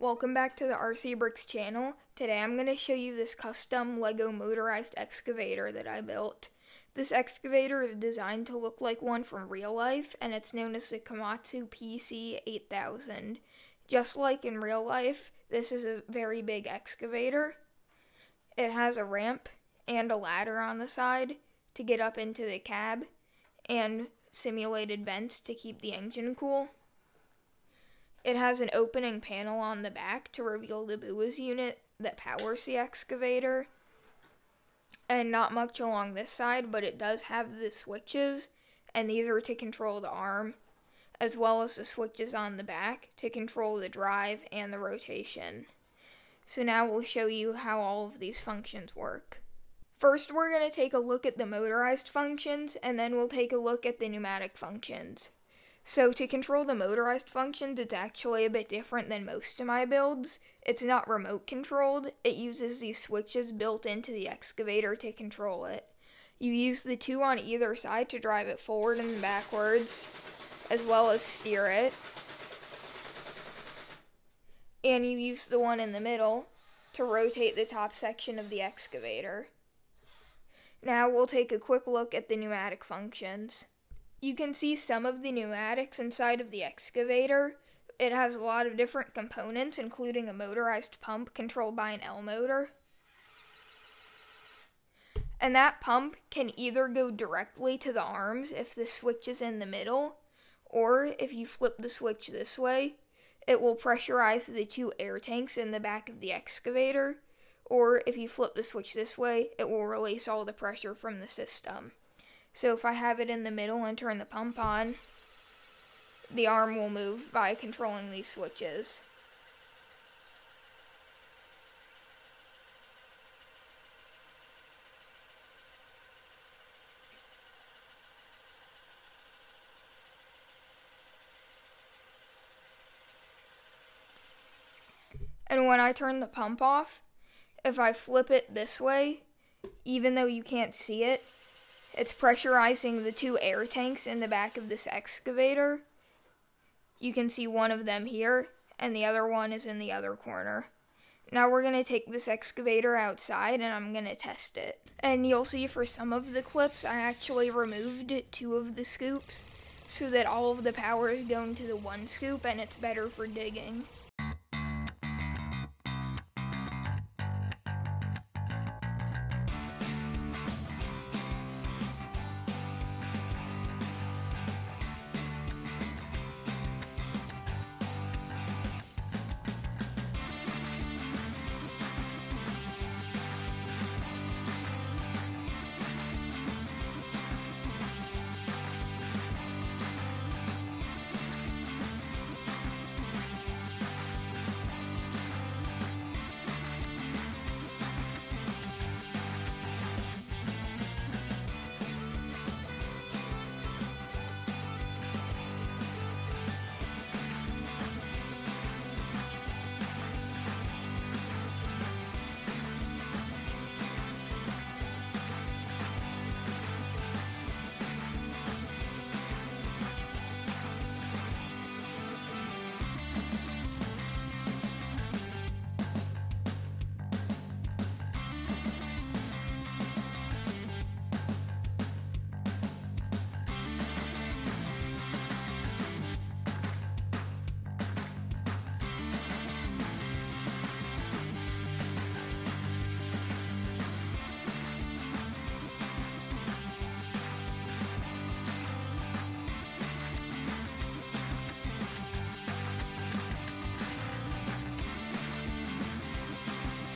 Welcome back to the RC Bricks channel. Today I'm going to show you this custom Lego motorized excavator that I built. This excavator is designed to look like one from real life and it's known as the Komatsu PC 8000. Just like in real life, this is a very big excavator. It has a ramp and a ladder on the side to get up into the cab and simulated vents to keep the engine cool. It has an opening panel on the back to reveal the BuWizz unit that powers the excavator. And not much along this side, but it does have the switches, and these are to control the arm, as well as the switches on the back to control the drive and the rotation. So now we'll show you how all of these functions work. First, we're going to take a look at the motorized functions, and then we'll take a look at the pneumatic functions. So to control the motorized functions, it's actually a bit different than most of my builds. It's not remote controlled, it uses these switches built into the excavator to control it. You use the two on either side to drive it forward and backwards, as well as steer it. And you use the one in the middle to rotate the top section of the excavator. Now we'll take a quick look at the pneumatic functions. You can see some of the pneumatics inside of the excavator. It has a lot of different components, including a motorized pump controlled by an L motor. And that pump can either go directly to the arms if the switch is in the middle, or if you flip the switch this way, it will pressurize the two air tanks in the back of the excavator, or if you flip the switch this way, it will release all the pressure from the system. So if I have it in the middle and turn the pump on, the arm will move by controlling these switches. And when I turn the pump off, if I flip it this way, even though you can't see it, it's pressurizing the two air tanks in the back of this excavator. You can see one of them here, and the other one is in the other corner. Now we're going to take this excavator outside and I'm going to test it. And you'll see for some of the clips, I actually removed two of the scoops so that all of the power is going to the one scoop and it's better for digging.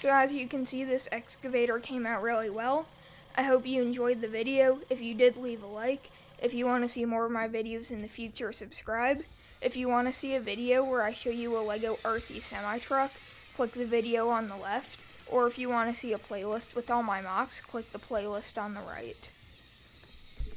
So as you can see, this excavator came out really well. I hope you enjoyed the video. If you did, leave a like. If you want to see more of my videos in the future, subscribe. If you want to see a video where I show you a LEGO RC semi-truck, click the video on the left. Or if you want to see a playlist with all my MOCs, click the playlist on the right.